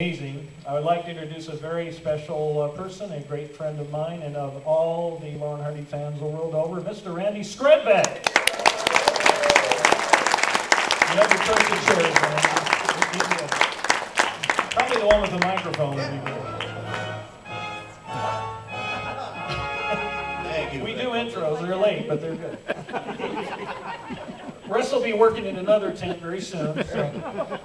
amazing. I would like to introduce a very special uh, person, a great friend of mine, and of all the Laurel and Hardy fans the world over, Mr. Randy Skretvedt. You have your choice of chairs, Randy. Probably the one with the microphone would be good. Thank you. We do intros, they're late, but they're good. Russ will be working in another tent very soon, so.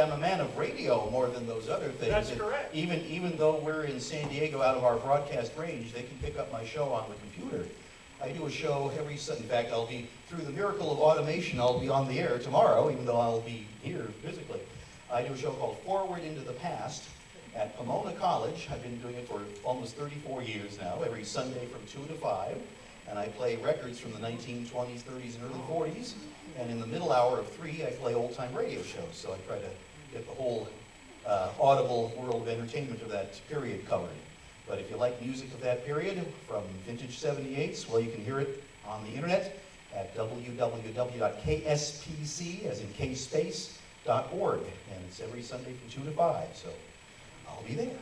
I'm a man of radio more than those other things. That's And correct. Even, even though we're in San Diego out of our broadcast range, they can pick up my show on the computer. I do a show every, Sunday. in fact, I'll be, through the miracle of automation, I'll be on the air tomorrow, even though I'll be here physically. I do a show called Forward into the Past at Pomona College. I've been doing it for almost 34 years now, every Sunday from 2 to 5. And I play records from the 1920s, 30s, and early 40s. And in the middle hour of 3, I play old-time radio shows. So I try to get the whole uh, audible world of entertainment of that period covered. But if you like music of that period, from vintage 78s, well, you can hear it on the internet at www.kspc, as in kspace.org. And it's every Sunday from 2 to 5, so I'll be there.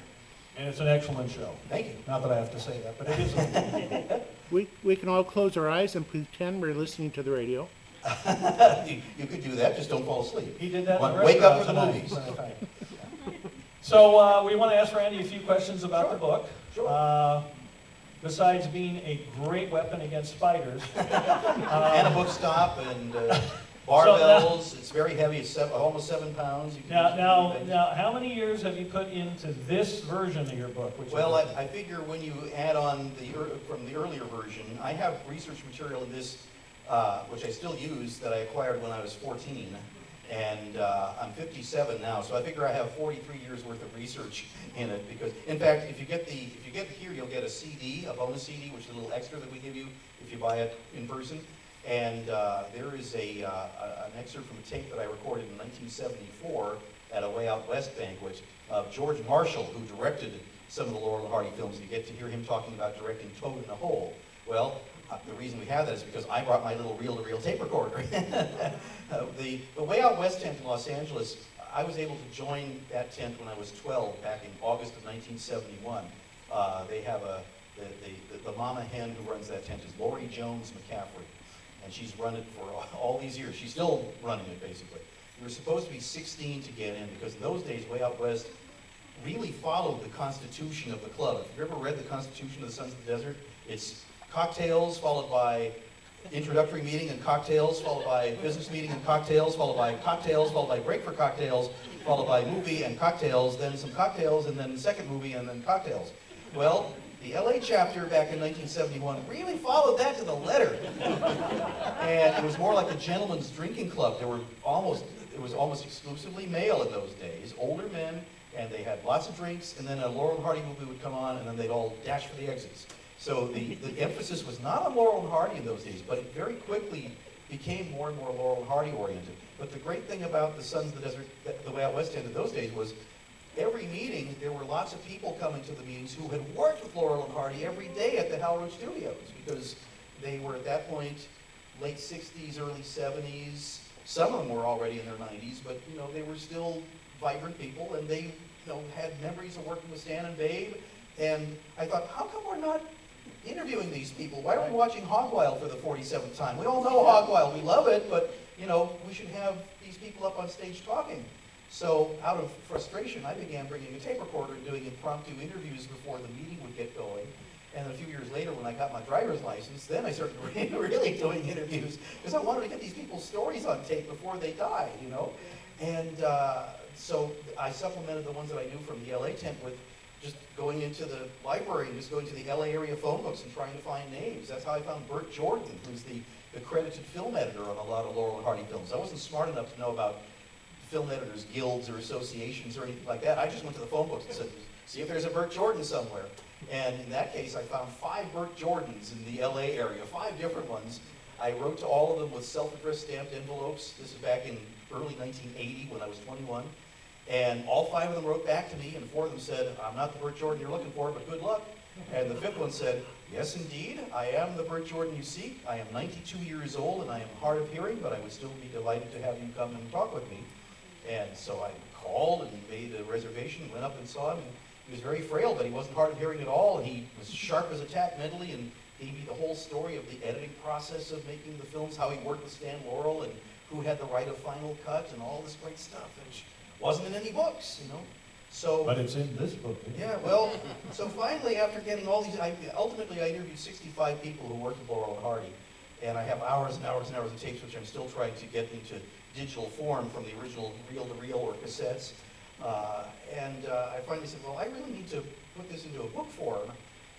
And it's an excellent show. Thank you. Not that I have to say that, but it is. We, we can all close our eyes and pretend we're listening to the radio. You, you could do that, just don't fall asleep. He did that Wake up for the tonight. movies. So uh, we want to ask Randy a few questions about the book. Sure. Uh, Besides being a great weapon against spiders. And uh, a book stop and uh, now- barbells, it's very heavy, it's seven, almost seven pounds. Now, now, now, how many years have you put into this version of your book? which Well, I, I figure when you add on the, from the earlier version, I have research material in this, uh, which I still use, that I acquired when I was 14. And uh, I'm 57 now, so I figure I have 43 years worth of research in it. Because, in fact, if you get the, if you get here, you'll get a CD, a bonus CD, which is a little extra that we give you if you buy it in person. And uh, there is a, uh, an excerpt from a tape that I recorded in 1974 at a Way Out West banquet of George Marshall, who directed some of the Laurel and Hardy films. You get to hear him talking about directing Toad in the Hole. Well, uh, the reason we have that is because I brought my little reel-to-reel tape recorder. Uh, the, the Way Out West tent in Los Angeles, I was able to join that tent when I was 12, back in August of 1971. Uh, they have a, the, the, the mama hen who runs that tent is Lori Jones McCaffrey. And she's run it for all these years. She's still running it, basically. You were supposed to be 16 to get in, because in those days, Way Out West really followed the constitution of the club. If you've ever read the Constitution of the Sons of the Desert, it's cocktails followed by introductory meeting and cocktails, followed by business meeting and cocktails, followed by cocktails, followed by break for cocktails, followed by movie and cocktails, then some cocktails, and then second movie, and then cocktails. Well, the LA chapter back in 1971 really followed that to the letter. And it was more like a gentleman's drinking club. There were almost, it was almost exclusively male in those days, older men, and they had lots of drinks, and then a Laurel and Hardy movie would come on, and then they'd all dash for the exits. So the, the emphasis was not on Laurel and Hardy in those days, but it very quickly became more and more Laurel and Hardy oriented. But the great thing about the Sons of the Desert, the- way out west end in those days was every meeting, there were lots of people coming to the meetings who had worked with Laurel and Hardy every day at the Hal Roach Studios because they were at that point late 60s, early 70s. Some of them were already in their 90s, but you know they were still vibrant people, and they you know had memories of working with Stan and Babe. And I thought, how come we're not interviewing these people? Why are we watching Hog Wild for the 47th time? We all know Hog Wild, we love it, but you know we should have these people up on stage talking. So out of frustration, I began bringing a tape recorder and doing impromptu interviews before the meeting would get going. And a few years later, when I got my driver's license, then I started really doing interviews because I wanted to get these people's stories on tape before they died, you know. And uh, so I supplemented the ones that I knew from the LA tent with just going into the library and just going to the LA area phone books and trying to find names. That's how I found Bert Jordan, who's the accredited film editor on a lot of Laurel and Hardy films. I wasn't smart enough to know about film editors guilds or associations or anything like that. I just went to the phone books and said, see if there's a Bert Jordan somewhere. And in that case, I found five Bert Jordans in the LA area, five different ones. I wrote to all of them with self-addressed stamped envelopes. This is back in early 1980 when I was 21. And all five of them wrote back to me, and four of them said, I'm not the Bert Jordan you're looking for, but good luck. And the fifth one said, yes, indeed, I am the Bert Jordan you seek. I am 92 years old, and I am hard of hearing, but I would still be delighted to have you come and talk with me. And so I called and made a reservation, went up and saw him. And he was very frail, but he wasn't hard of hearing at all, and he was sharp as a tack mentally, and gave me the whole story of the editing process of making the films, how he worked with Stan Laurel, and who had the right of final cut, and all this great stuff, which wasn't in any books, you know. So. But it's in this book. Yeah, well, so finally, after getting all these, I, ultimately, I interviewed 65 people who worked with Laurel and Hardy, and I have hours and hours and hours of tapes, which I'm still trying to get into digital form from the original reel-to-reel or cassettes. Uh, and uh, I finally said, well, I really need to put this into a book form.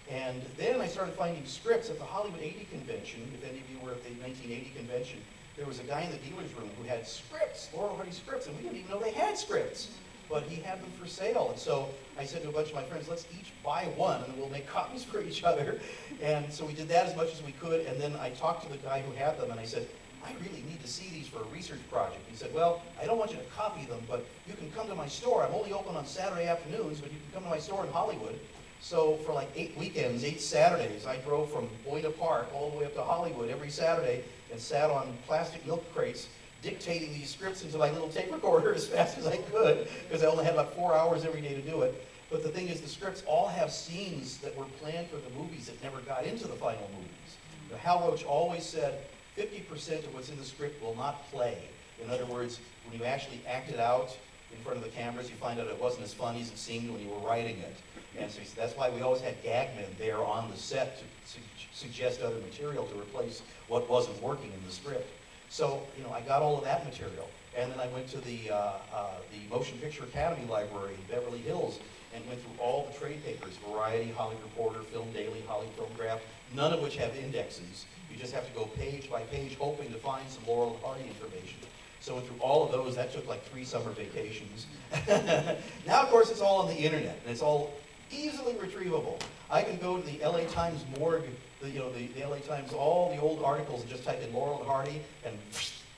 And then I started finding scripts at the Hollywood 80 convention. If any of you were at the 1980 convention, there was a guy in the dealer's room who had scripts, Laurel Hardy scripts, and we didn't even know they had scripts but he had them for sale. And so I said to a bunch of my friends, let's each buy one and we'll make copies for each other. And so we did that as much as we could. And then I talked to the guy who had them and I said, I really need to see these for a research project. He said, well, I don't want you to copy them, but you can come to my store. I'm only open on Saturday afternoons, but you can come to my store in Hollywood. So for like eight weekends, eight Saturdays, I drove from Buena Park all the way up to Hollywood every Saturday and sat on plastic milk crates dictating these scripts into my little tape recorder as fast as I could, because I only had about four hours every day to do it. But the thing is, the scripts all have scenes that were planned for the movies that never got into the final movies. Hal Roach always said 50% of what's in the script will not play. In other words, when you actually act it out in front of the cameras, you find out it wasn't as funny as it seemed when you were writing it. And so that's why we always had gag men there on the set to su- suggest other material to replace what wasn't working in the script. So, you know, I got all of that material. And then I went to the, uh, uh, the Motion Picture Academy Library in Beverly Hills and went through all the trade papers, Variety, Hollywood Reporter, Film Daily, Hollywood Filmograph, none of which have indexes. You just have to go page by page hoping to find some Laurel and Hardy information. So through all of those. That took like three summer vacations. now, of course, it's all on the internet, and it's all easily retrievable. I can go to the LA Times morgue, the, you know, the, the LA Times, all the old articles, and just type in Laurel and Hardy, and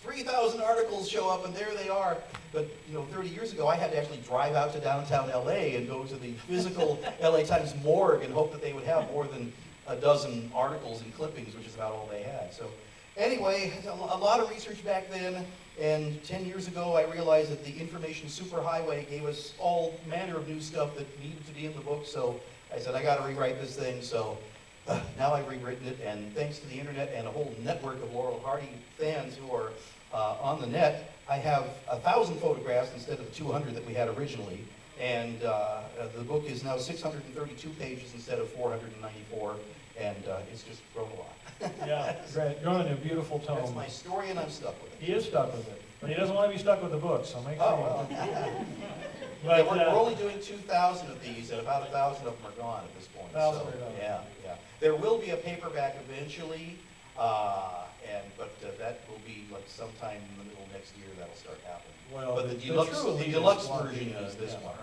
3,000 articles show up, and there they are. But, you know, 30 years ago, I had to actually drive out to downtown LA and go to the physical LA Times morgue and hope that they would have more than a dozen articles and clippings, which is about all they had. So anyway, a lot of research back then, and 10 years ago, I realized that the information superhighway gave us all manner of new stuff that needed to be in the book, so I said, I gotta rewrite this thing, so uh, now I've rewritten it, and thanks to the internet and a whole network of Laurel Hardy fans who are uh, on the net, I have a thousand photographs instead of 200 that we had originally, and uh, the book is now 632 pages instead of 494, and uh, it's just grown a lot. Yeah, great. Going in a beautiful tone. That's my story, and I'm stuck with it. He is stuck with it, but he doesn't want to be stuck with the book, so make sure. Oh, well. Yeah, we're, uh, we're only doing 2,000 of these, and about 1,000 of them are gone at this point. Thousand so, are. Yeah, yeah. There will be a paperback eventually, uh, and, but uh, that will be like sometime in the middle of next year that'll start happening. Well, But the the deluxe- the deluxe version is this yeah, one.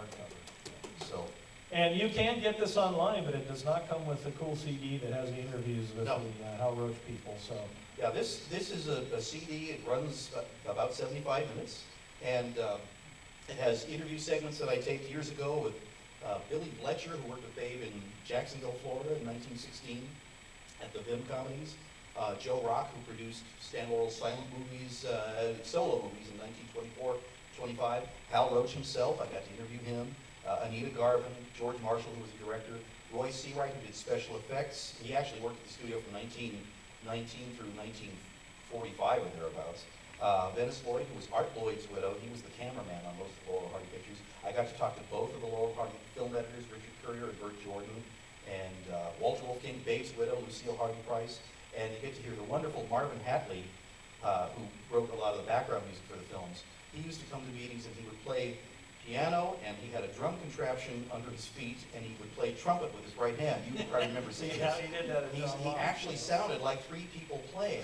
So, And you can get this online, but it does not come with the cool CD that has the interviews with No. the uh, Hal Roach people, so. yeah, this, this is a, a CD, it runs uh, about 75 minutes, and uh, it has interview segments that I taped years ago with uh, Billy Bletcher, who worked with Babe in Jacksonville, Florida in 1916 at the Vim Comedies. Uh, Joe Rock, who produced Stan Laurel's silent movies, uh, solo movies in 1924, 25. Hal Roach himself, I got to interview him. Uh, Anita Garvin, George Marshall, who was the director. Roy Seawright, who did special effects. He actually worked at the studio from 1919 through 1945 or thereabouts. Uh, Venice Lloyd, who was Art Lloyd's widow, he was the cameraman on most of the Laurel Hardy pictures. I got to talk to both of the Laurel Hardy film editors, Richard Currier and Bert Jordan, and uh, Walter Wolfgang, Babe's widow, Lucille Hardy Price, and you get to hear the wonderful Marvin Hatley, uh, who wrote a lot of the background music for the films. He used to come to meetings and he would play piano, and he had a drum contraption under his feet, and he would play trumpet with his right hand. You probably remember seeing this. he did that at He's, he actually sounded like three people playing.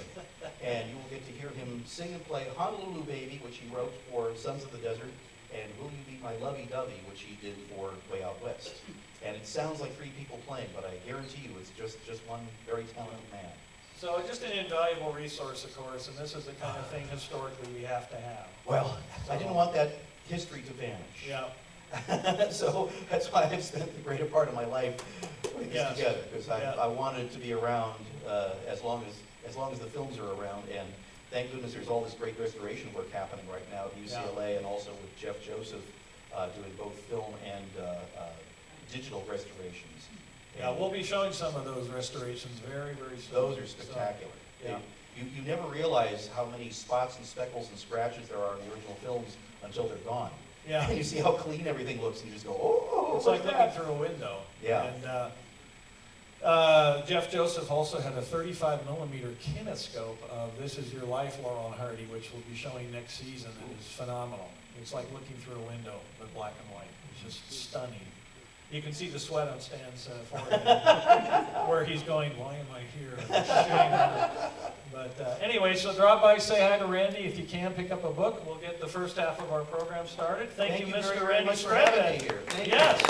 And you will get to hear him sing and play Honolulu Baby, which he wrote for Sons of the Desert, and Will You Be My Lovey Dovey, which he did for Way Out West. And it sounds like three people playing, but I guarantee you it's just, just one very talented man. So just an invaluable resource, of course, and this is the kind of thing historically we have to have. Well, I didn't want that history to vanish. Yeah, so that's why I've spent the greater part of my life putting this Yes. together because I, Yeah. I wanted to be around uh, as long as as long as the films are around. And thank goodness there's all this great restoration work happening right now at UCLA and also with Jeff Joseph uh, doing both film and uh, uh, digital restorations. Yeah, we'll be showing some of those restorations very, very soon. Those are So, spectacular. They- yeah. You, you never realize how many spots and speckles and scratches there are in the original films until they're gone. Yeah. And you see how clean everything looks and you just go, oh, It's like looking through a window. Yeah. And uh, uh, Jeff Joseph also had a 35 millimeter kinescope of This Is Your Life, Laurel and Hardy, which we'll be showing next season. It is phenomenal. It's like looking through a window, but black and white. It's just stunning. You can see the sweat on Stan's uh, forehead, where he's going, why am I here? But uh, anyway, so drop by, say hi to Randy. If you can, pick up a book. We'll get the first half of our program started. Thank, you, very, Mr. Randy much for having me here. Thank you. Yes.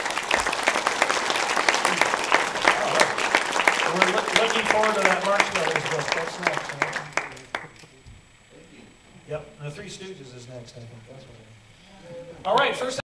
We're loo- looking forward to that Marx Brothers book. That's next. right? Thank you. Yep, and the Three Stooges is next, I think. That's what it is. All right, first